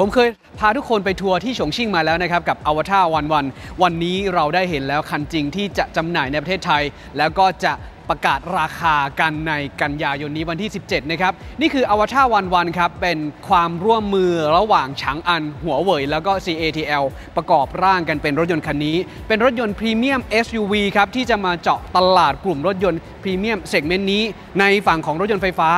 ผมเคยพาทุกคนไปทัวร์ที่ฉงชิ่งมาแล้วนะครับ กับ AVATR one one วันนี้เราได้เห็นแล้วคันจริงที่จะจำหน่ายในประเทศไทย แล้วก็จะประกาศราคากันในกันยายนนี้วันที่ 17 นะครับ นี่คือ AVATR one one ครับ เป็นความร่วมมือระหว่างฉางอัน หัวเว่ยแล้วก็ CATL ประกอบร่างกันเป็นรถยนต์คันนี้ เป็นรถยนต์พรีเมียม SUV ครับ ที่จะมาเจาะตลาดกลุ่มรถยนต์พรีเมียม segment นี้ ในฝั่งของรถยนต์ไฟฟ้า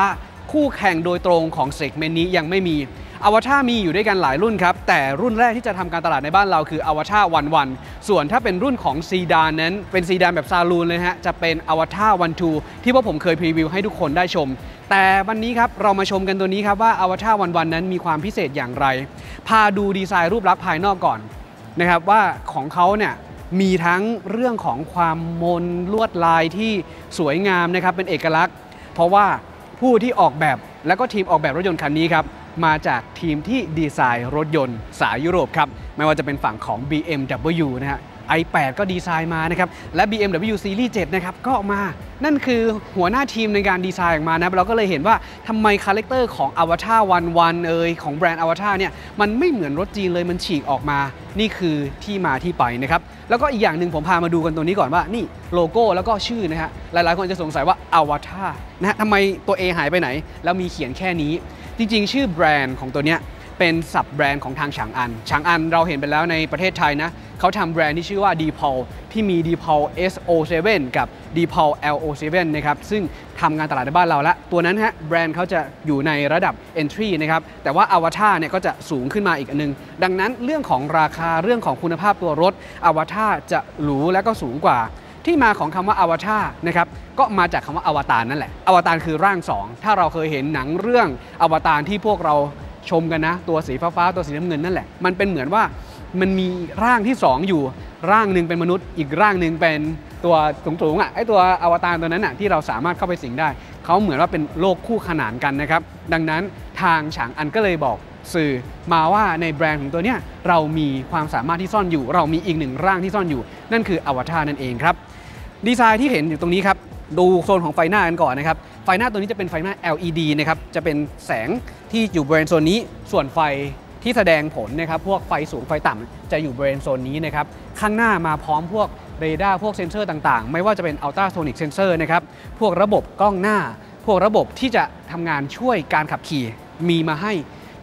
คู่แข่งโดยตรงของ segment นี้ยังไม่มี AVATR มีอยู่ด้วยกันหลายรุ่นครับ แต่รุ่นแรกที่จะทำการตลาดในบ้านเราคือ AVATR one one ส่วนถ้าเป็นรุ่นของซีดานนั้น เป็นซีดานแบบ saloon เลยฮะ จะเป็น AVATR one two ที่พวกผมเคย preview ให้ทุกคนได้ชม แต่วันนี้ครับเรามาชมกันตัวนี้ครับว่า AVATR one one นั้นมีความพิเศษอย่างไร พาดูดีไซน์รูปลักษณ์ภายนอกก่อนนะครับว่าของเขาเนี่ยมีทั้งเรื่องของความมนลวดลายที่สวยงามนะครับเป็นเอกลักษณ์ เพราะว่าผู้ที่ออกแบบและก็ทีมออกแบบรถยนต์คันนี้ครับ มาจากทีมที่ดีไซน์รถยนต์สายยุโรปครับ ไม่ว่าจะเป็นฝั่งของ BMW นะฮะ i8 ก็ดีไซน์มานะครับ และ BMW Series 7 นะครับ ก็มา นั่นคือหัวหน้าทีมในการดีไซน์ออกมานะ เราก็เลยเห็นว่าทำไมคาแรคเตอร์ของ Avatar 11 เอยของแบรนด์ Avatar เนี่ย มันไม่เหมือนรถจีนเลยมันฉีกออกมา นี่คือที่มาที่ไปนะครับ แล้วก็อีกอย่างหนึ่งผมพามาดูกันตรงนี้ก่อนว่า นี่โลโก้แล้วก็ชื่อนะฮะ หลายๆ คนจะสงสัยว่า Avatar นะฮะทำไมตัว A หายไปไหน แล้วมีเขียนแค่นี้ จริงๆ ชื่อแบรนด์ของตัวเนี้ยเป็นสับแบรนด์ของทางฉางอัน ฉางอันเราเห็นไปแล้วในประเทศไทยนะเขาทำแบรนด์ที่ชื่อว่า d p o l ที่มี d p o l SO7 กับ d p o l LO7 นะครับ ซึ่งทำงานตลาดในบ้านเราล้วตัวนั้นฮะแบรนด์เขาจะอยู่ในระดับ Entry นะครับ แต่ว่า Avatar เนี่ยก็จะสูงขึ้นมาอีกอันนึง ดังนั้นเรื่องของราคาเรื่องของคุณภาพตัวรถ Avatar จะหรูและก็สูงกว่า ที่มาของคำว่าอวตารนะครับก็มาจากคำว่าอวตารนั่นแหละอวตารคือร่างสองถ้าเราเคยเห็นหนังเรื่องอวตารที่พวกเราชมกันนะ ตัวสีฟ้าๆตัวสีน้ำเงินนั่นแหละมันเป็นเหมือนว่ามันมีร่างที่ 2 อยู่ร่างหนึ่งเป็นมนุษย์ อีกร่างหนึ่งเป็นตัวสูงๆอะไอตัวอวตารตัวนั้นอะที่เราสามารถเข้าไปสิงได้ เขาเหมือนว่าเป็นโลกคู่ขนานกันนะครับ ดังนั้นทางฉางอันก็เลยบอกสื่อมาว่าในแบรนด์ของตัวเนี้ยเรามีความสามารถที่ซ่อนอยู่ เรามีอีกหนึ่งร่างที่ซ่อนอยู่ นั่นคืออวตารนั่นเองครับ ดีไซน์ที่เห็นอยู่ตรงนี้ครับ ดูโซนของไฟหน้ากันก่อนนะครับ ไฟหน้าตัวนี้จะเป็นไฟหน้า LED นะครับ จะเป็นแสงที่อยู่บริเวณโซนนี้ ส่วนไฟที่แสดงผลนะครับ พวกไฟสูงไฟต่ำจะอยู่บริเวณโซนนี้นะครับ ข้างหน้ามาพร้อมพวกเรดาร์พวกเซนเซอร์ต่างๆ ไม่ว่าจะเป็น ultrasonic sensor นะครับ พวกระบบกล้องหน้า พวกระบบที่จะทำงานช่วยการขับขี่มีมาให้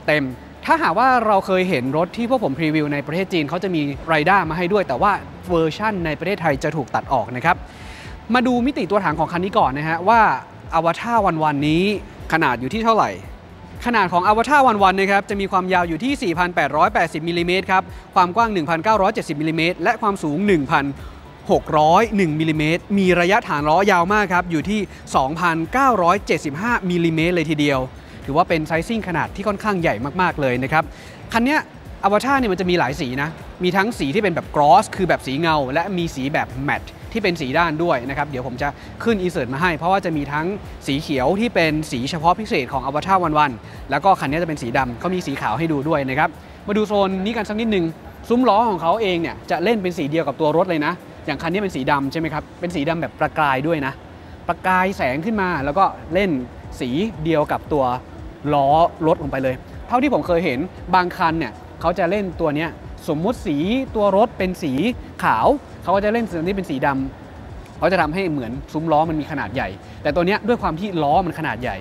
เต็ม ถ้าหากว่าเราเคยเห็นรถที่พวกผม preview ในประเทศจีนเขาจะมี LiDAR มาให้ด้วย แต่ว่าเวอร์ชั่นในประเทศไทยจะถูกตัดออกนะครับ มาดูมิติตัวถังของคันนี้ก่อนนะฮะว่า Avatar one one นี้ขนาดอยู่ที่เท่าไหร่ ขนาดของ Avatar one one นะครับจะมีความยาวอยู่ที่ 4,880มิลลิเมตรครับความกว้าง 1,970มิลลิเมตรและความสูง 1,601มิลลิเมตรมีระยะฐานล้อยาวมากครับอยู่ที่ 2,975มิลลิเมตรเลยทีเดียว ถือว่าเป็น sizing ขนาดที่ค่อนข้างใหญ่มากๆเลยนะครับ คันนี้อวตารเนี่ยมันจะมีหลายสีนะ มีทั้งสีที่เป็นแบบ gloss คือแบบสีเงา และมีสีแบบ matte ที่เป็นสีด้านด้วยนะครับ เดี๋ยวผมจะขึ้น insert มาให้ เพราะว่าจะมีทั้งสีเขียวที่เป็นสีเฉพาะพิเศษของ Avatar one oneแล้วก็คันนี้จะเป็นสีดำเขามีสีขาวให้ดูด้วยนะครับ มาดูโซนนี้กันสักนิดนึงซุ้มล้อของเขาเองเนี่ยจะเล่นเป็นสีเดียวกับตัวรถเลยนะ อย่างคันนี้เป็นสีดำใช่ไหมครับ เป็นสีดำแบบประกายด้วยนะ ประกายแสงขึ้นมาแล้วก็เล่นสีเดียวกับตัว ล้อรถลงไปเลย เท่าที่ผมเคยเห็นบางคันเนี่ยเขาจะเล่นตัวเนี้ยสมมุติสีตัวรถเป็นสีขาว เขาก็จะเล่นสีนี้เป็นสีดำเขาจะทำให้เหมือนซุ้มล้อมันมีขนาดใหญ่ แต่ตัวนี้ด้วยความที่ล้อมันขนาดใหญ่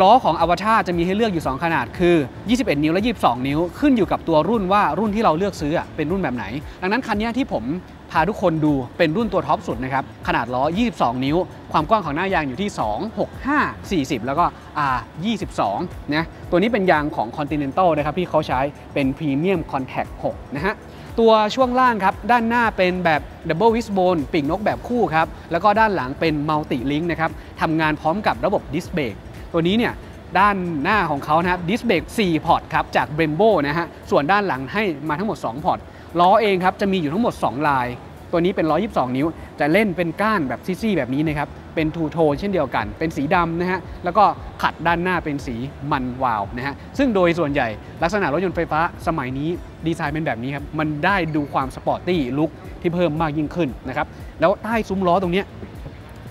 ล้อของอวตารจะมีให้เลือกอยู่ 2 ขนาดคือ 21 นิ้วและ 22 นิ้ว ขึ้นอยู่กับตัวรุ่นว่ารุ่นที่เราเลือกซื้อเป็นรุ่นแบบไหน ดังนั้นคันนี้ที่ผม พาทุกคนดูเป็นรุ่นตัวท็อปสุดนะครับ ขนาดล้อ 22 นิ้ว ความกว้างของหน้ายางอยู่ที่ 2 6 5 40 แล้วก็ R 22นะตัวนี้เป็นยางของ Continental นะครับที่เขาใช้เป็น Premium Contact 6 นะฮะตัวช่วงล่างครับ ด้านหน้าเป็นแบบ Double Wishbone ปีกนกแบบคู่ครับ แล้วก็ด้านหลังเป็น Multi Link นะครับทำงานพร้อมกับระบบ Disc Brake ตัวนี้เนี่ยด้านหน้าของเขานะครับ Disc Brake 4 pot ครับจาก Brembo นะฮะส่วนด้านหลังให้มาทั้งหมด 2 pot ล้อเองครับจะมีอยู่ทั้งหมด 2 ลาย ตัวนี้เป็น 122 นิ้ว จะเล่นเป็นก้านแบบซี่ๆแบบนี้นะครับ เป็น two-tone เช่นเดียวกัน เป็นสีดำนะฮะ แล้วก็ขัดด้านหน้าเป็นสีมันวาวนะฮะ ซึ่งโดยส่วนใหญ่ลักษณะรถยนต์ไฟฟ้าสมัยนี้ดีไซน์เป็นแบบนี้ครับ มันได้ดูความ sporty look ที่เพิ่มมากยิ่งขึ้นนะครับ แล้วใต้ซุ้มล้อตรงนี้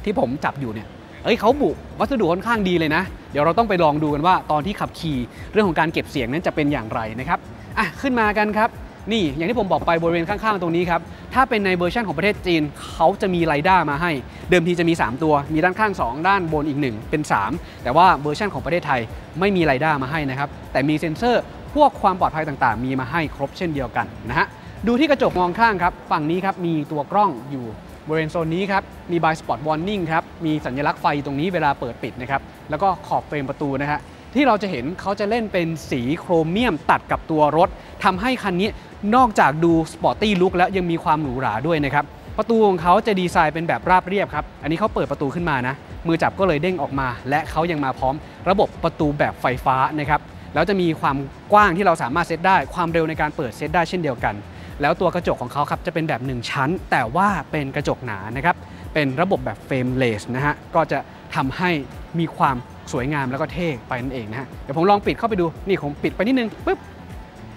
ที่ผมจับอยู่เนี่ยเอ้ยเขาบุวัสดุค่อนข้างดีเลยนะ เดี๋ยวเราต้องไปลองดูกันว่าตอนที่ขับขี่เรื่องของการเก็บเสียงนั้นจะเป็นอย่างไรนะครับ อะขึ้นมากันครับ นี่อย่างที่ผมบอกไปบริเวณข้างๆ ตรงนี้ครับถ้าเป็นในเวอร์ชันของประเทศจีนเขาจะมี LiDAR มาให้ เดิมทีจะมี 3 ตัว มีด้านข้าง 2 ด้านบนอีก 1 เป็น 3 แต่ว่าเวอร์ชันของประเทศไทยไม่มี LiDAR มาให้นะครับแต่มีเซ็นเซอร์พวกความปลอดภัยต่างๆ มีมาให้ครบเช่นเดียวกันนะฮะดูที่กระจกมองข้างครับฝั่งนี้ครับมีตัวกล้องอยู่บริเวณโซนนี้ครับ มี blind spot warning ครับ มีสัญลักษณ์ไฟตรงนี้เวลาเปิดปิดนะครับ แล้วก็ขอบเฟรมประตูนะฮะ ที่เราจะเห็นเขาจะเล่นเป็นสีโครเมียมตัดกับตัวรถทำให้คันนี้นอกจากดู sporty look แล้วยังมีความหรูหราด้วยนะครับประตูของเขาจะดีไซน์เป็นแบบราบเรียบครับ อันนี้เขาเปิดประตูขึ้นมานะ มือจับก็เลยเด้งออกมา และเขายังมาพร้อมระบบประตูแบบไฟฟ้านะครับ แล้วจะมีความกว้างที่เราสามารถเซตได้ ความเร็วในการเปิดเซตได้เช่นเดียวกัน แล้วตัวกระจกของเขาครับจะเป็นแบบ 1 ชั้น แต่ว่าเป็นกระจกหนานะครับ เป็นระบบแบบเฟรมเลสนะฮะ ก็จะทำให้มีความ สวยงามแล้วก็เท่ไปนั่นเองนะฮะเดี๋ยวผมลองปิดเข้าไปดูนี่ผมปิดไปนิดนึงปุ๊บ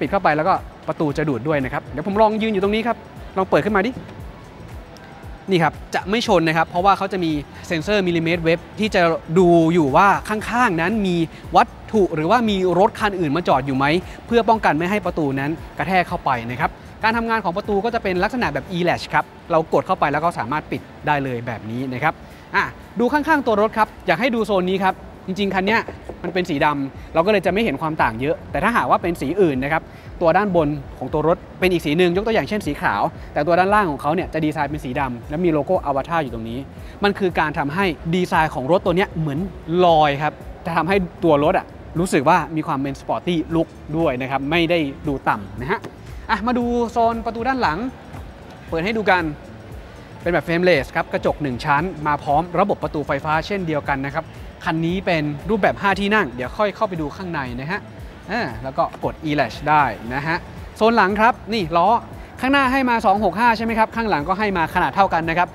ปิดเข้าไปแล้วก็ประตูจะดูดด้วยนะครับเดี๋ยวผมลองยืนอยู่ตรงนี้ครับลองเปิดขึ้นมาดินี่ครับจะไม่ชนนะครับ เพราะว่าเขาจะมีเซ็นเซอร์ millimeter wave ที่จะดูอยู่ว่าข้างๆ นั้นมีวัตถุหรือว่ามีรถคันอื่นมาจอดอยู่ไหม เพื่อป้องกันไม่ให้ประตูนั้นกระแทกเข้าไปนะครับ การทำงานของประตูก็จะเป็นลักษณะแบบ e-latch ครับ เรากดเข้าไปแล้วก็สามารถปิดได้เลยแบบนี้นะครับอะดูข้างๆตัวรถครับ อยากให้ดูโซนนี้ครับ จริงๆ คันนี้มันเป็นสีดำเราก็เลยจะไม่เห็นความต่างเยอะ แต่ถ้าหากว่าเป็นสีอื่นนะครับตัวด้านบนของตัวรถเป็นอีกสีหนึ่งยกตัวอย่างเช่นสีขาว แต่ตัวด้านล่างของเขาเนี่ยจะดีไซน์เป็นสีดำและมีโลโก้อวตารอยู่ตรงนี้ มันคือการทำให้ดีไซน์ของรถตัวนี้เหมือนลอยครับจะทำให้ตัวรถอะรู้สึกว่ามีความเป็น sporty look ด้วยนะครับไม่ได้ดูต่ำนะฮะอะมาดูโซนประตูด้านหลัง เปิดให้ดูกันเป็นแบบ frameless ครับกระจก 1 ชั้น มาพร้อมระบบประตูไฟฟ้าเช่นเดียวกันนะครับ คันนี้เป็นรูปแบบ 5 ที่นั่ง เดี๋ยวค่อยเข้าไปดูข้างในนะฮะแล้วก็กด e-latch ได้นะฮะ โซนหลังครับ นี่ล้อ ข้างหน้าให้มา 265 ใช่ไหมครับ ข้างหลังก็ให้มาขนาดเท่ากันนะครับ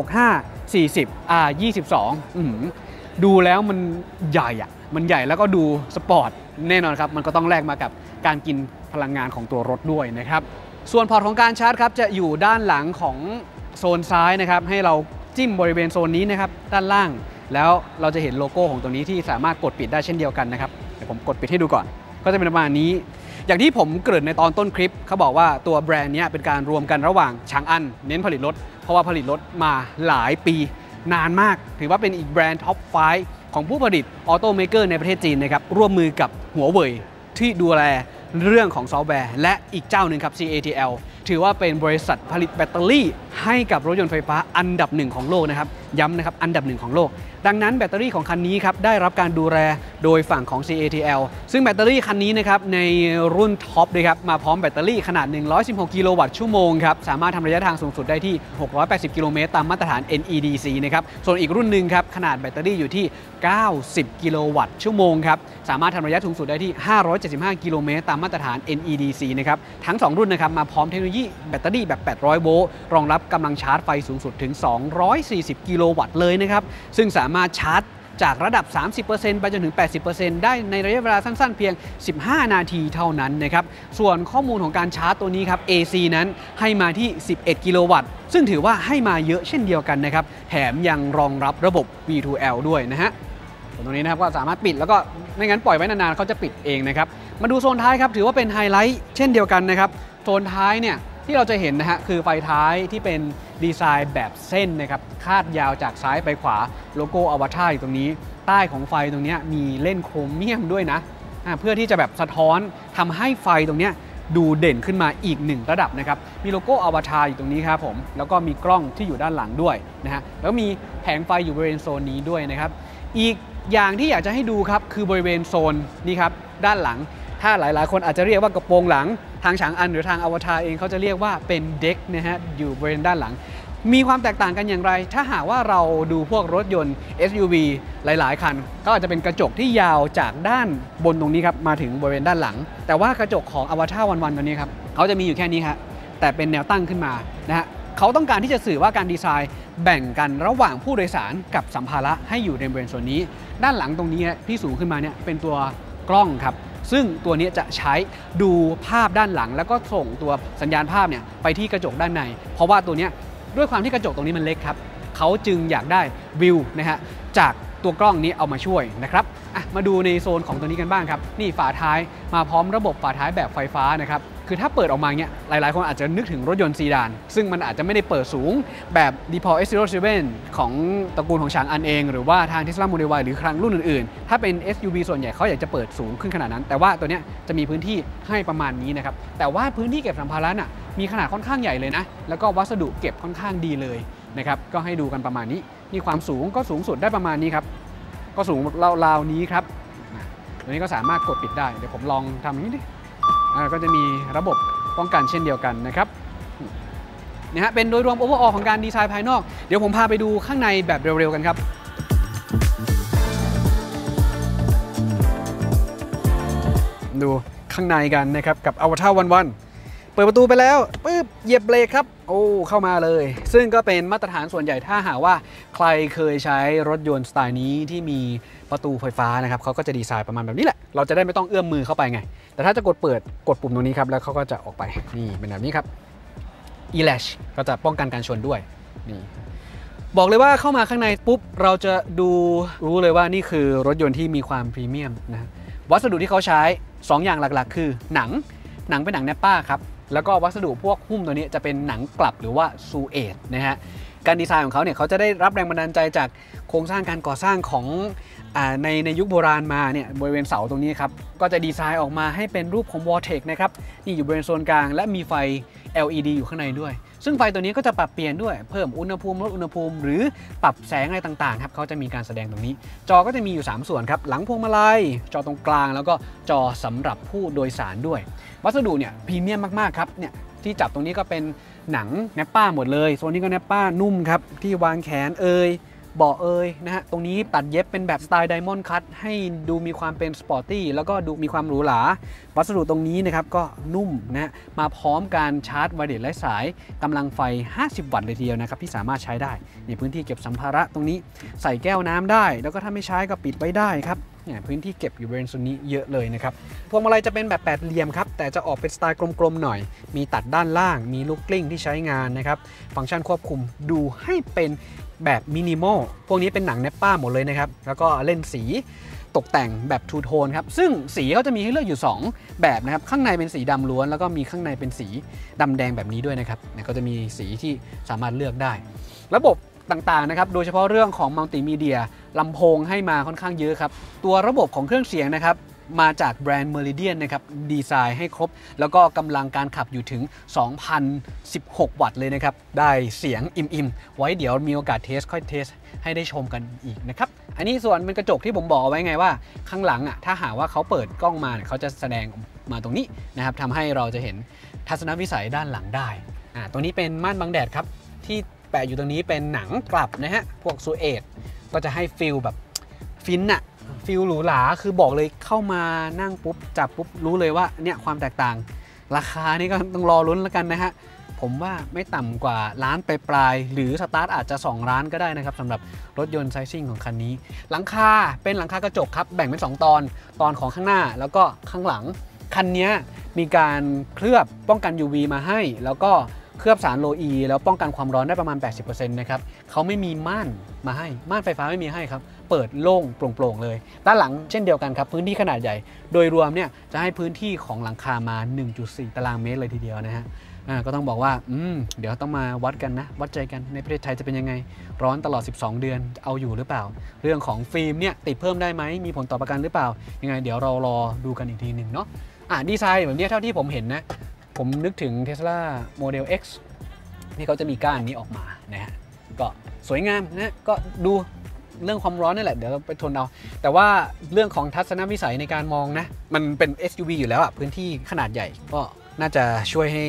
265 40 R 22อื้อหือดูแล้วมันใหญ่อะมันใหญ่แล้วก็ดูสปอร์ตแน่นอนครับ มันก็ต้องแลกมากับการกินพลังงานของตัวรถด้วยนะครับ ส่วน port ของการชาร์จครับ จะอยู่ด้านหลังของโซนซ้ายนะครับ ให้เราจิ้มบริเวณโซนนี้นะครับ ด้านล่าง แล้วเราจะเห็นโลโก้ของตัวนี้ที่สามารถกดปิดได้เช่นเดียวกันนะครับเดี๋ยวผมกดปิดให้ดูก่อน ก็จะเป็นประมาณนี้ อย่างที่ผมเกริ่นในตอนต้นคลิป เขาบอกว่าตัวแบรนด์นี้เป็นการรวมกันระหว่างชางอัน เน้นผลิตรถ เพราะว่าผลิตรถมาหลายปี นานมาก ถือว่าเป็นอีกแบรนด์ top five ของผู้ผลิต automaker ในประเทศจีนนะครับร่วมมือกับหัวเว่ยที่ดูแลเรื่องของซอฟต์แวร์ และอีกเจ้าหนึ่งครับ CATL ถือว่าเป็นบริษัทผลิตแบตเตอรี่ ให้กับรถยนต์ไฟฟ้าอันดับหนึ่งของโลกนะครับ ย้ำนะครับอันดับหนึ่งของโลก ดังนั้นแบตเตอรี่ของคันนี้ครับได้รับการดูแลโดยฝั่งของ CATL ซึ่งแบตเตอรี่คันนี้นะครับในรุ่นท็อปเลยครับมาพร้อมแบตเตอรี่ขนาด 116 กิโลวัตต์ชั่วโมงครับสามารถทำระยะทางสูงสุดได้ที่ 680 กิโลเมตรตามมาตรฐาน NEDC นะครับส่วนอีกรุ่นหนึ่งครับขนาดแบตเตอรี่อยู่ที่ 90 กิโลวัตต์ชั่วโมงครับสามารถทำระยะสูงสุดได้ที่ 575 กิโลเมตรตามมาตรฐาน NEDC นะครับทั้ง 2 รุ่นนะครับมาพร้อมเทคโนโลยีแบตเตอรี่แบบ 800 โวลต์รองรับกำลังชาร์จไฟสูงสุดถึง 240 กิโลวัตต์เลยนะครับ ซึ่งสามารถชาร์จจากระดับ 30%ไปจนถึง 80%ได้ในระยะเวลาสั้นๆ เพียง 15 นาทีเท่านั้นนะครับ ส่วนข้อมูลของการชาร์จตัวนี้ครับ AC นั้นให้มาที่ 11 กิโลวัตต์ ซึ่งถือว่าให้มาเยอะเช่นเดียวกันนะครับ แถมยังรองรับระบบ V2L ด้วยนะฮะส่วนตรงนี้นะครับก็สามารถปิดแล้วก็ไม่งั้นปล่อยไว้นานๆเขาจะปิดเองนะครับ มาดูโซนท้ายครับถือว่าเป็นไฮไลท์เช่นเดียวกันนะครับ โซนท้ายเนี่ย ที่เราจะเห็นนะฮะคือไฟท้ายที่เป็นดีไซน์แบบเส้นนะครับคาดยาวจากซ้ายไปขวาโลโก้อวตารอยู่ตรงนี้ ใต้ของไฟตรงนี้มีเล่นโครเมียมด้วยนะเพื่อที่จะแบบสะท้อนทำให้ไฟตรงนี้ดูเด่นขึ้นมาอีกหนึ่งระดับนะครับ มีโลโก้อวตารอยู่ตรงนี้ครับผม แล้วก็มีกล้องที่อยู่ด้านหลังด้วยนะฮะ แล้วมีแผงไฟอยู่บริเวณโซนนี้ด้วยนะครับ อีกอย่างที่อยากจะให้ดูครับ คือบริเวณโซนนี้ครับ ด้านหลัง ถ้าหลายๆ คนอาจจะเรียกว่ากระโปรงหลัง ทางฉางอันหรือทางอวตารเองเขาจะเรียกว่าเป็นเด็กนะฮะอยู่บริเวณด้านหลัง มีความแตกต่างกันอย่างไร ถ้าหากว่าเราดูพวกรถยนต์ SUV หลาย ๆ คัน ก็อาจจะเป็นกระจกที่ยาวจากด้านบนตรงนี้ครับมาถึงบริเวณด้านหลัง แต่ว่ากระจกของอวตารวันๆตัวนี้ครับเขาจะมีอยู่แค่นี้ครับแต่เป็นแนวตั้งขึ้นมานะฮะเขาต้องการที่จะสื่อว่าการดีไซน์ แบ่งกันระหว่างผู้โดยสารกับสัมภาระให้อยู่ในบริเวณส่วนนี้ ด้านหลังตรงนี้ที่สูงขึ้นมาเนี่ยเป็นตัวกล้องครับ ซึ่งตัวนี้จะใช้ดูภาพด้านหลัง แล้วก็ส่งตัวสัญญาณภาพเนี่ยไปที่กระจกด้านใน เพราะว่าตัวนี้ด้วยความที่กระจกตรงนี้มันเล็กครับเขาจึงอยากได้วิวนะฮะจากตัวกล้องนี้เอามาช่วยนะครับ อะมาดูในโซนของตัวนี้กันบ้างครับ นี่ฝาท้ายมาพร้อมระบบฝาท้ายแบบไฟฟ้านะครับ คือถ้าเปิดออกมาเนี้ยหลาย ๆ คนอาจจะนึกถึงรถยนต์ซีดาน ซึ่งมันอาจจะไม่ได้เปิดสูงแบบ d e p a u l S07 ของตระกูลของฉางอันเอง หรือว่าทาง Tesla Model Y หรือครั้งรุ่นอื่น ๆ ถ้าเป็น SUV ส่วนใหญ่เขาอยากจะเปิดสูงขึ้นขนาดนั้น แต่ว่าตัวเนี้ยจะมีพื้นที่ให้ประมาณนี้นะครับ แต่ว่าพื้นที่เก็บสัมภาระน่ะมีขนาดค่อนข้างใหญ่เลยนะ แล้วก็วัสดุเก็บค่อนข้างดีเลยนะครับ ก็ให้ดูกันประมาณนี้ มีความสูงก็สูงสุดได้ประมาณนี้ครับ ก็สูงราวๆนี้ครับตัวนี้ก็สามารถกดปิดได้ เดี๋ยวผมลองทำอย่างนี้ดิก็จะมีระบบป้องกันเช่นเดียวกันนะครับนะฮะเป็นโดยรวม overall ของการดีไซน์ภายนอก เดี๋ยวผมพาไปดูข้างในแบบเร็วๆกันครับดูข้างในกันนะครับกับ AVATR one one เปิดประตูไปแล้วปึ๊บเหยียบเบรกครับ โอ้เข้ามาเลย ซึ่งก็เป็นมาตรฐานส่วนใหญ่ถ้าหากว่าใครเคยใช้รถยนต์สไตล์นี้ที่มีประตูไฟฟ้านะครับเขาก็จะดีไซน์ประมาณแบบนี้แหละ เราจะได้ไม่ต้องเอื้อมมือเข้าไปไง แต่ถ้าจะกดเปิดกดปุ่มตรงนี้ครับแล้วเขาก็จะออกไปนี่เป็นแบบนี้ครับ e-latch ก็จะป้องกันการชนด้วยนี่บอกเลยว่าเข้ามาข้างในปุ๊บเราจะดูรู้เลยว่านี่คือรถยนต์ที่มีความพรีเมียมนะวัสดุที่เขาใช้ 2 อย่างหลักๆ คือหนังหนังเป็นหนังแนปป้าครับ แล้วก็วัสดุพวกหุ้มตัวนี้จะเป็นหนังกลับหรือว่าซูเอตนะฮะการดีไซน์ของเขาเนี่ยเขาจะได้รับแรงบันดาลใจจากโครงสร้างการก่อสร้างของอในในยุคโบราณมาเนี่ยบริเวณเสาตรงนี้ครับก็จะดีไซน์ออกมาให้เป็นรูปของวอลเทคนะครับนี่อยู่บริเวณโซนกลางและมีไฟ LED อยู่ข้างในด้วย ซึ่งไฟตัวนี้ก็จะปรับเปลี่ยนด้วยเพิ่มอุณหภูมิลดอุณหภูมิ หรือปรับแสงอะไรต่างๆครับเขาจะมีการแสดงตรงนี้ จอก็จะมีอยู่ 3 ส่วนครับหลังพวงมาลัย จอตรงกลาง แล้วก็จอสำหรับผู้โดยสารด้วย วัสดุเนี่ยพรีเมียมมากๆครับเนี่ยที่จับตรงนี้ก็เป็นหนัง nappa หมดเลยโซนนี้ก็ nappa นุ่มครับที่วางแขนเอย เบาะเอยนะฮะ ตรงนี้ตัดเย็บเป็นแบบสไตล์ diamond cut ให้ดูมีความเป็น sporty แล้วก็ดูมีความหรูหรา วัสดุตรงนี้นะครับก็นุ่มนะฮะมาพร้อมการชาร์จ wireless ไร้สายกำลังไฟ 50 วัตต์เลยทีเดียวนะครับ ที่สามารถใช้ได้ ในพื้นที่เก็บสัมภาระตรงนี้ใส่แก้วน้ำได้ แล้วก็ถ้าไม่ใช้ก็ปิดไว้ได้ครับเนี่ยพื้นที่เก็บอยู่บริเวณโซนนี้เยอะเลยนะครับ พวงมาลัยจะเป็นแบบแปดเหลี่ยมครับ แต่จะออกเป็นสไตล์กลมๆหน่อย มีตัดด้านล่าง มีลูกกลิ้งที่ใช้งานนะครับ ฟังก์ชันควบคุมดูให้เป็น แบบมินิมอลพวกนี้เป็นหนัง nappa หมดเลยนะครับ แล้วก็เล่นสีตกแต่งแบบ two-tone ครับ ซึ่งสีเขาจะมีให้เลือกอยู่ 2 แบบนะครับ ข้างในเป็นสีดำล้วน แล้วก็มีข้างในเป็นสีดำแดงแบบนี้ด้วยนะครับเนี่ยก็จะมีสีที่สามารถเลือกได้ ระบบต่างๆนะครับ โดยเฉพาะเรื่องของมัลติมีเดียลำโพงให้มาค่อนข้างเยอะครับ ตัวระบบของเครื่องเสียงนะครับ มาจากแบรนด์ Meridian นะครับดีไซน์ให้ครบ แล้วก็กำลังการขับอยู่ถึง 2,016 วัตต์เลยนะครับ ได้เสียงอิ่มๆ ไว้เดี๋ยวมีโอกาส test ค่อย test ให้ได้ชมกันอีกนะครับ อันนี้ส่วนเป็นกระจกที่ผมบอกเอาไว้ไงว่า ข้างหลังอะถ้าหาว่าเขาเปิดกล้องมาเนี่ยเขาจะแสดงมาตรงนี้นะครับทำให้เราจะเห็นทัศนวิสัยด้านหลังได้อ่าตรงนี้เป็นม่านบังแดดครับที่แปะอยู่ตรงนี้เป็นหนังกลับนะฮะพวก suede ก็จะให้ feel แบบฟินอะ feel หรูหราคือบอกเลยเข้ามานั่งปุ๊บจับปุ๊บรู้เลยว่าเนี่ยความแตกต่าง ราคานี่ก็ต้องรอลุ้นแล้วกันนะฮะผมว่าไม่ต่ำกว่าล้านไปปลาย หรือสตาร์ทอาจจะ 2 ล้านก็ได้นะครับสำหรับรถยนต์ sizing ของคันนี้ หลังคาเป็นหลังคากระจกครับ แบ่งเป็น 2 ตอน ตอนของข้างหน้าแล้วก็ข้างหลัง คันนี้มีการเคลือบป้องกัน UV มาให้ แล้วก็เคลือบสารโลอีแล้วป้องกันความร้อนได้ประมาณ 80%นะครับเขาไม่มีม่านมาให้ม่านไฟฟ้าไม่มีให้ครับ เปิดโล่งโปร่งๆเลย ด้านหลังเช่นเดียวกันครับ พื้นที่ขนาดใหญ่ โดยรวมเนี่ยจะให้พื้นที่ของหลังคามา 1.4 ตารางเมตรเลยทีเดียวนะฮะก็ต้องบอกว่าอืมเดี๋ยวต้องมาวัดกันนะ วัดใจกันในประเทศไทยจะเป็นยังไง ร้อนตลอด 12 เดือนเอาอยู่หรือเปล่า เรื่องของฟิล์มเนี่ยติดเพิ่มได้ไหมมีผลต่อประกันหรือเปล่า ยังไงเดี๋ยวเรารอดูกันอีกทีหนึ่งเนาะอ่าดีไซน์แบบนี้เท่าที่ผมเห็นนะผมนึกถึง Tesla Model X ที่เขาจะมีก้านนี้ออกมานะฮะก็สวยงามนะก็ดู เรื่องความร้อนนี่แหละเดี๋ยวเราไปทนเอาแต่ว่าเรื่องของทัศนวิสัยในการมองนะ มันเป็น SUV อยู่แล้วอะพื้นที่ขนาดใหญ่ ก็น่าจะช่วยให้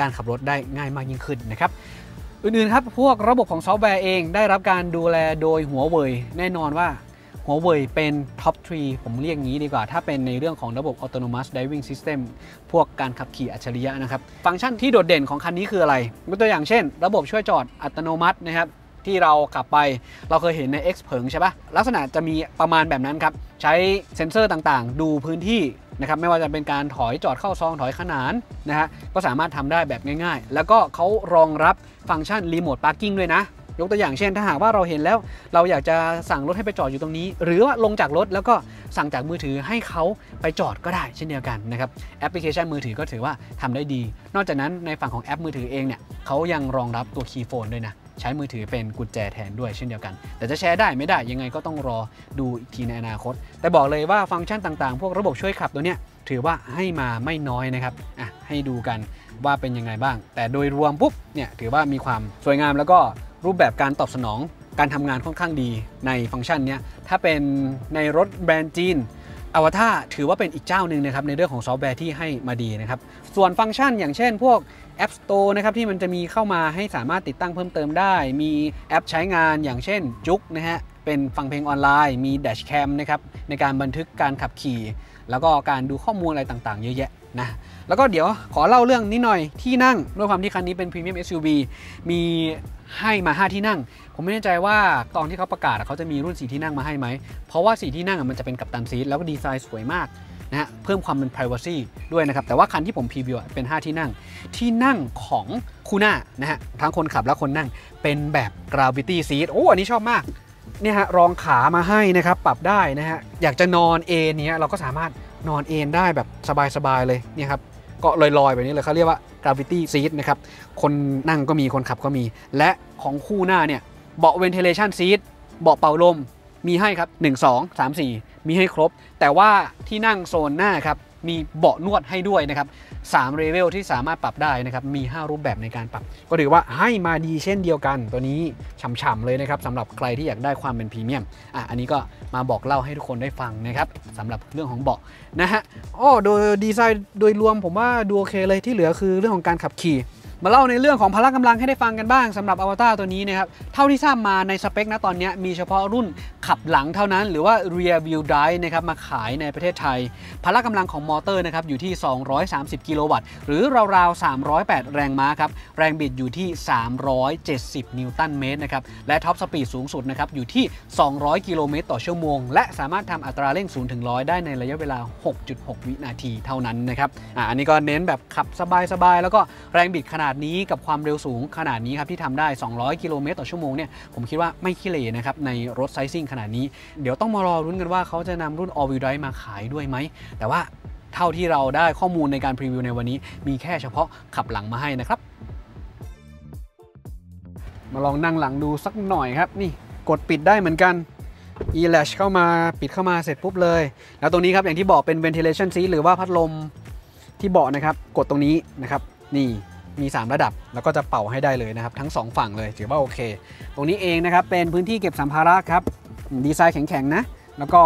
การขับรถได้ง่ายมากยิ่งขึ้นนะครับอื่นๆครับ พวกระบบของซอฟต์แวร์เองได้รับการดูแลโดยหัวเว่ยแน่นอนว่าหัวเว่ยเป็น top three ผมเรียกงี้ดีกว่า ถ้าเป็นในเรื่องของระบบ Autonomous Driving System พวกการขับขี่อัจฉริยะนะครับ ฟังก์ชันที่โดดเด่นของคันนี้คืออะไรยกตัวอย่างเช่น ระบบช่วยจอดอัตโนมัตินะครับ ที่เราขับไป เราเคยเห็นใน X เผิงใช่ปะลักษณะจะมีประมาณแบบนั้นครับ ใช้เซ็นเซอร์ต่างๆ ดูพื้นที่นะครับไม่ว่าจะเป็นการถอยจอดเข้าซองถอยขนานนะฮะก็สามารถทำได้แบบง่ายๆ แล้วก็เขารองรับฟังก์ชัน remote parking ด้วยนะ ยกตัวอย่างเช่น ถ้าหากว่าเราเห็นแล้ว เราอยากจะสั่งรถให้ไปจอดอยู่ตรงนี้ หรือว่าลงจากรถแล้วก็สั่งจากมือถือให้เขาไปจอดก็ได้เช่นเดียวกันนะครับแอปพลิเคชันมือถือก็ถือว่าทำได้ดี นอกจากนั้นในฝั่งของแอปมือถือเองเนี่ยเขายังรองรับตัว key phone ด้วยนะ ใช้มือถือเป็นกุญแจแทนด้วยเช่นเดียวกัน แต่จะแชร์ได้ไม่ได้ยังไงก็ต้องรอดูอีกทีในอนาคต แต่บอกเลยว่าฟังก์ชันต่างๆ พวกระบบช่วยขับตัวเนี้ยถือว่าให้มาไม่น้อยนะครับอะให้ดูกันว่าเป็นยังไงบ้าง แต่โดยรวมปุ๊บเนี่ยถือว่ามีความสวยงามแล้วก็รูปแบบการตอบสนองการทำงานค่อนข้างดีในฟังก์ชันนี้ถ้าเป็นในรถแบรนด์จีน อวตารถือว่าเป็นอีกเจ้าหนึ่งนะครับในเรื่องของซอฟต์แวร์ที่ให้มาดีนะครับ ส่วนฟังก์ชันอย่างเช่นพวก App Store นะครับที่มันจะมีเข้ามาให้สามารถติดตั้งเพิ่มเติมได้ มีแอปใช้งานอย่างเช่นจุกนะฮะเป็นฟังเพลงออนไลน์ มีแดชแคมนะครับในการบันทึกการขับขี่ แล้วก็การดูข้อมูลอะไรต่างๆ เยอะแยะนะแล้วก็เดี๋ยวขอเล่าเรื่องนี้หน่อยที่นั่งด้วยความที่คันนี้เป็นพรีเมียม SUV มีให้มา 5 ที่นั่ง ผมไม่แน่ใจว่าตอนที่เขาประกาศเขาจะมีรุ่น4ที่นั่งมาให้ไหม เพราะว่า4ที่นั่งมันจะเป็นกัปตันซีทแล้วก็ดีไซน์สวยมากนะฮะเพิ่มความเป็น privacy ด้วยนะครับ แต่ว่าคันที่ผมพรีวิวเป็น 5 ที่นั่ง ที่นั่งของคูน่านะฮะทั้งคนขับและคนนั่งเป็นแบบ gravity seat โอ้อันนี้ชอบมากเนี่ยฮะรองขามาให้นะครับ ปรับได้นะฮะอยากจะนอนเอนเนี้ยเราก็สามารถนอนเอนได้แบบสบายๆเลยเนี่ยครับก็ลอยๆแบบนี้เลยเขาเรียกว่า gravity seat นะครับคนนั่งก็มีคนขับก็มี และของคู่หน้าเนี่ย เบาะ ventilation seat เบาะเป่าลมมีให้ครับ 1 2 3 4 มีให้ครบ แต่ว่าที่นั่งโซนหน้าครับ มีเบาะนวดให้ด้วยนะครับ3เลเวลที่สามารถปรับได้นะครับ มี 5 รูปแบบในการปรับ ก็ถือว่าให้มาดีเช่นเดียวกัน ตัวนี้ฉ่ำๆเลยนะครับสำหรับใครที่อยากได้ความเป็นพรีเมียม อะ อันนี้ก็มาบอกเล่าให้ทุกคนได้ฟังนะครับสำหรับเรื่องของเบาะนะฮะ อ้อ โดยดีไซน์โดยรวมผมว่าดูโอเคเลยที่เหลือคือเรื่องของการขับขี่ มาเล่าในเรื่องของพละกำลังให้ได้ฟังกันบ้างสำหรับอวตารตัวนี้นะครับ เท่าที่ทราบมาในสเปคนะตอนนี้มีเฉพาะรุ่นขับหลังเท่านั้น หรือว่า rear wheel drive นะครับมาขายในประเทศไทย พละกำลังของมอเตอร์นะครับอยู่ที่ 230 กิโลวัตต์ หรือราวๆ 308 แรงม้าครับ แรงบิดอยู่ที่ 370 นิวตันเมตรนะครับ และ top speed สูงสุดนะครับอยู่ที่ 200 กิโลเมตรต่อชั่วโมง และสามารถทำอัตราเร่ง0ถึง100 ได้ในระยะเวลา 6.6 วินาทีเท่านั้นนะครับ อ่าอันนี้ก็เน้นแบบขับสบายๆแล้วก็แรงบิดขนาดนี้กับความเร็วสูงขนาดนี้ครับที่ทำได้ 200 กิโลเมตรต่อชั่วโมงเนี่ยผมคิดว่าไม่ขี้เหร่นะครับในรถไซซิ่งขนาดนี้ เดี๋ยวต้องมารอรุ้นกันว่าเขาจะนำรุ่น All Wheel Drive มาขายด้วยไหม แต่ว่าเท่าที่เราได้ข้อมูลในการพรีวิวในวันนี้ มีแค่เฉพาะขับหลังมาให้นะครับ มาลองนั่งหลังดูสักหน่อยครับ นี่กดปิดได้เหมือนกัน e-latch เข้ามาปิดเข้ามาเสร็จปุ๊บเลย แล้วตรงนี้ครับอย่างที่บอกเป็น ventilation seat หรือว่าพัดลมที่เบาะนะครับ กดตรงนี้นะครับ นี่ มี 3 ระดับ แล้วก็จะเป่าให้ได้เลยนะครับ ทั้ง 2 ฝั่งเลยถือว่าโอเค ตรงนี้เองนะครับเป็นพื้นที่เก็บสัมภาระครับดีไซน์แข็งๆนะ แล้วก็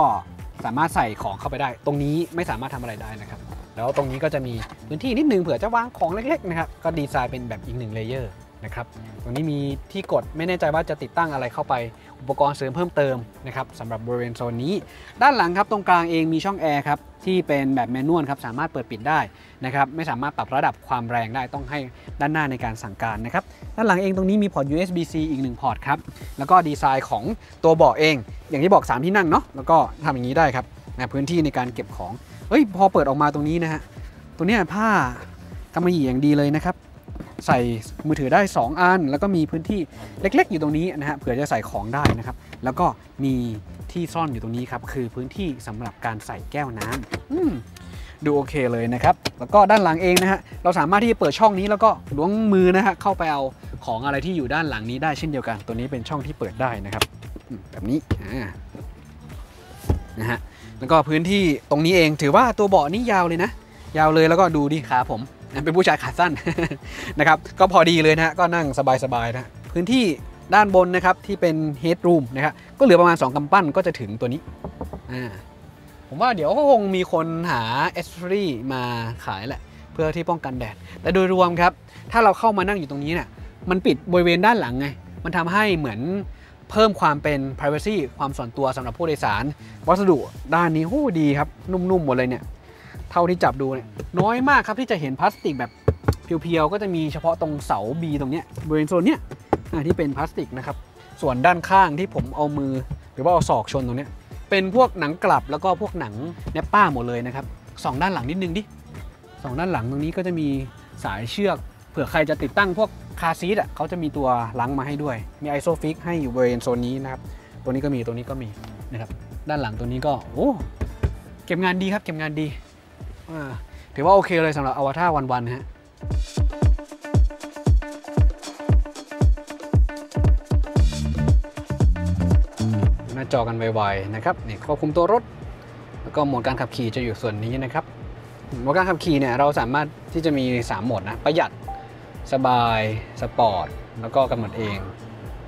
สามารถใส่ของเข้าไปได้ ตรงนี้ไม่สามารถทำอะไรได้นะครับ แล้วตรงนี้ก็จะมีพื้นที่นิดนึงเผื่อจะวางของเล็กๆนะครับก็ดีไซน์เป็นแบบอีกหนึ่ง layer นะครับตรงนี้มีที่กดไม่แน่ใจว่าจะติดตั้งอะไรเข้าไป อุปกรณ์เสริมเพิ่มเติมนะครับสำหรับบริเวณโซนนี้ ด้านหลังครับตรงกลางเองมีช่องแอร์ครับที่เป็นแบบ manual ครับสามารถเปิดปิดได้นะครับไม่สามารถปรับระดับความแรงได้ต้องให้ด้านหน้าในการสั่งการนะครับด้านหลังเองตรงนี้มีพอร์ต USB-C อีก1พอร์ตครับแล้วก็ดีไซน์ของตัวเบาะเอง อย่างที่บอก 3 ที่นั่งเนาะแล้วก็ทำอย่างนี้ได้ครับนะพื้นที่ในการเก็บของเฮ้ยพอเปิดออกมาตรงนี้นะฮะตัวเนี้ยผ้ากำมะหยี่อย่างดีเลยนะครับ ใส่มือถือได้ 2 อัน แล้วก็มีพื้นที่เล็กๆ อยู่ตรงนี้นะฮะเผื่อจะใส่ของได้นะครับ แล้วก็มีที่ซ่อนอยู่ตรงนี้ครับ คือพื้นที่สำหรับการใส่แก้วน้ำอืมดูโอเคเลยนะครับ แล้วก็ด้านหลังเองนะฮะ เราสามารถที่จะเปิดช่องนี้แล้วก็ล้วงมือนะฮะเข้าไปเอาของอะไรที่อยู่ด้านหลังนี้ได้เช่นเดียวกัน ตัวนี้เป็นช่องที่เปิดได้นะครับ แบบนี้อ่านะฮะ แล้วก็พื้นที่ตรงนี้เองถือว่าตัวเบาะนี่ยาวเลยนะ ยาวเลยแล้วก็ดูดิขาผม เป็นผู้ชายขาสั้นนะครับก็พอดีเลยนะก็นั่งสบายๆนะพื้นที่ด้านบนนะครับที่เป็นเฮดรูมนะครับก็เหลือประมาณ 2กำปั้นก็จะถึงตัวนี้อ่าผมว่าเดี๋ยวก็คงมีคนหาเอสเ s รี่มาขายแหละ เพื่อที่ป้องกันแดด แต่โดยรวมครับ ถ้าเราเข้ามานั่งอยู่ตรงนี้เนี่ยมันปิดบริเวณด้านหลังไง มันทำให้เหมือนเพิ่มความเป็น Privacy ความส่วนตัวสำหรับผู้โดยสาร วัสดุด้านนี้โอ้ดีครับ นุ่มๆหมดเลยเนี่ย เท่าที่จับดูเนี่ยน้อยมากครับที่จะเห็นพลาสติกแบบ pure ๆก็จะมีเฉพาะตรงเสา B ตรงเนี้ยบริเวณโซนเนี้ยที่เป็นพลาสติกนะครับส่วนด้านข้างที่ผมเอามือ หรือว่าเอาศอกชนตรงเนี้ยเป็นพวกหนังกลับแล้วก็พวกหนัง nappa หมดเลยนะครับส่องด้านหลังนิดนึงดิส่องด้านหลังตรงนี้ก็จะมีสายเชือกเผื่อใครจะติดตั้งพวก car seat อะเขาจะมีตัวรั้งมาให้ด้วย มี ISOFIX ให้อยู่บริเวณโซนนี้นะครับตัวนี้ก็มีตัวนี้ก็มีนะครับด้านหลังตัวนี้ก็โอ้เก็บงานดีครับเก็บงานดี ถือว่าโอเคเลยสำหรับอวตารวันวันๆฮะหน้าจอกันไวๆนะครับนี่ควบคุมตัวรถ แล้วก็โหมดการขับขี่จะอยู่ส่วนนี้นะครับโหมดการขับขี่เนี่ยเราสามารถที่จะมี 3 โหมดนะประหยัดสบายสปอร์ตแล้วก็กำหนดเอง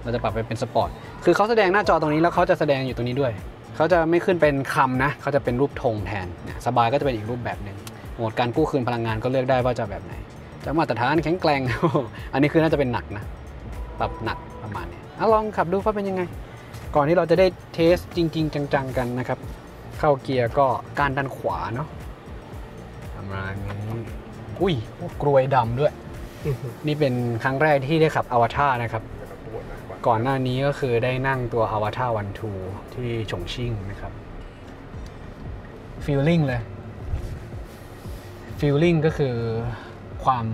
เราจะปรับไปเป็นสปอร์ตคือเขาแสดงหน้าจอตรงนี้แล้วเขาจะแสดงอยู่ตรงนี้ด้วย เขาจะไม่ขึ้นเป็นคำนะเขาจะเป็นรูปธงแทนเนี่ยสบายก็จะเป็นอีกรูปแบบหนึ่งโหมดการกู้คืนพลังงานก็เลือกได้ว่าจะแบบไหนจะมาตรฐานแข็งแกร่ง อันนี้คือน่าจะเป็นหนักนะปรับหนักประมาณนี้อะลองขับดูว่าเป็นยังไง ก่อนที่เราจะได้ test จริง ๆ จัง ๆ กันนะครับ เข้าเกียร์ก็การดันขวาเนาะประมาณนี้อุ้ยกรวยดำด้วย นี่เป็นครั้งแรกที่ได้ขับอวตารนะครับ ก่อนหน้านี้ก็คือได้นั่งตัวอวตารวันทูที่ฉงชิ่งนะครับฟีลลิ่งเลยฟีลลิ่งก็คือความ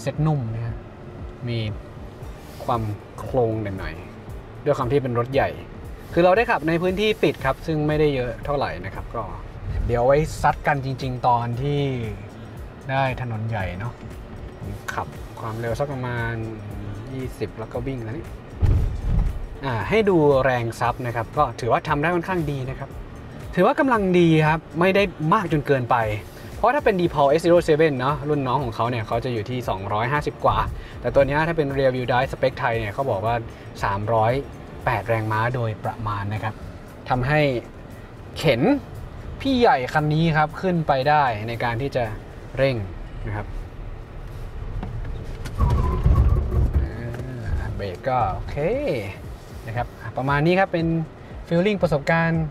เซ็ตนุ่มนะฮะมีความโครงหน่อยๆด้วยความที่เป็นรถใหญ่ คือเราได้ขับในพื้นที่ปิดครับ ซึ่งไม่ได้เยอะเท่าไหร่นะครับ ก็เดี๋ยวไว้ซัดกันจริง ๆ ตอนที่ได้ถนนใหญ่เนาะผมขับความเร็วสักประมาณ 20 แล้วก็วิ่งแล้วนี่อ่า ให้ดูแรงซับนะครับ ก็ถือว่าทำได้ค่อนข้างดีนะครับ ถือว่ากำลังดีครับ ไม่ได้มากจนเกินไป เพราะถ้าเป็น d p a l S07 เนาะรุ่นน้องของเขาเนี่ยเขาจะอยู่ที่ 250 กว่า แต่ตัวนี้ถ้าเป็น Rear View Drive สเปคไทยเนี่ยเขาบอกว่า 308 แรงม้าโดยประมาณนะครับทำให้เข็นพี่ใหญ่คันนี้ครับขึ้นไปได้ในการที่จะเร่งนะครับเบรกก็โอเค นะครับประมาณนี้ครับเป็นฟีลลิ่งประสบการณ์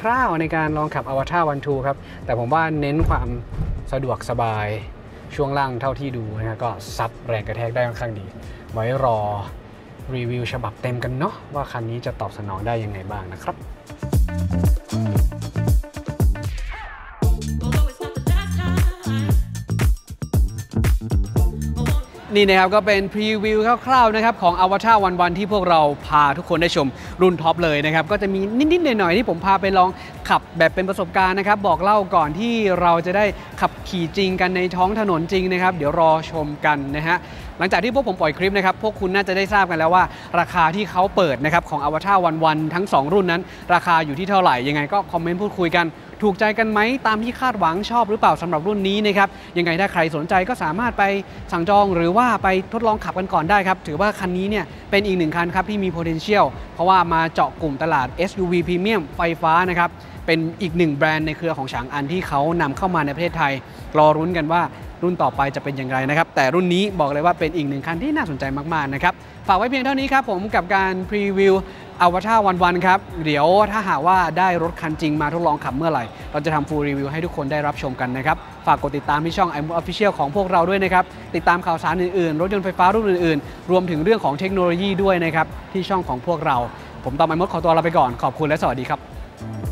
คร่าวๆในการลองขับอวตารวันทูครับ แต่ผมว่าเน้นความสะดวกสบายช่วงล่างเท่าที่ดูนะฮะก็ซับแรงกระแทกได้ค่อนข้างดี ไว้รอรีวิวฉบับเต็มกันเนาะว่าคันนี้จะตอบสนองได้ยังไงบ้างนะครับ นี่นะครับก็เป็นพรีวิวคร่าวๆนะครับของ Avatar วันวันที่พวกเราพาทุกคนได้ชมรุ่นท็อปเลยนะครับก็จะมีนิดๆหน่อยๆที่ผมพาไปลองขับแบบเป็นประสบการณ์นะครับบอกเล่าก่อนที่เราจะได้ขับขี่จริงกันในท้องถนนจริงนะครับ เดี๋ยวรอชมกันนะฮะหลังจากที่พวกผมปล่อยคลิปนะครับพวกคุณน่าจะได้ทราบกันแล้วว่า ราคาที่เขาเปิดนะครับของ Avatar วันวันทั้ง 2 รุ่นนั้น ราคาอยู่ที่เท่าไหร่ยังไงก็คอมเมนต์พูดคุยกัน ถูกใจกันไหมตามที่คาดหวังชอบหรือเปล่าสำหรับรุ่นนี้นะครับยังไงถ้าใครสนใจก็สามารถไปสั่งจองหรือว่าไปทดลองขับกันก่อนได้ครับ ถือว่าคันนี้เนี่ยเป็นอีกหนึ่งคันครับที่มี potential เพราะว่ามาเจาะกลุ่มตลาด SUV Premium ไฟฟ้านะครับเป็นอีกหนึ่งแบรนด์ในเครือของฉางอันที่เขานำเข้ามาในประเทศไทย รอรุ้นกันว่ารุ่นต่อไปจะเป็นอย่างไรนะครับ แต่รุ่นนี้บอกเลยว่าเป็นอีกหนึ่งคันที่น่าสนใจมาก ๆ นะครับ ฝากไว้เพียงเท่านี้ครับผมกับการพรีวิว อาวตารวันวันครับ เดี๋ยวถ้าหากว่าได้รถคันจริงมาทดลองขับเมื่อไหร่ เราจะทำฟูลรีวิวให้ทุกคนได้รับชมกันนะครับ ฝากกดติดตามที่ช่อง i m o Official ของพวกเราด้วยนะครับ ติดตามข่าวสารอื่นๆ รถยนต์ไฟฟ้ารุ่นอื่นๆ รวมถึงเรื่องของเทคโนโลยีด้วยนะครับ ที่ช่องของพวกเรา ผมตอมไอมดขอตัวลาไปก่อน ขอบคุณและสวัสดีครับ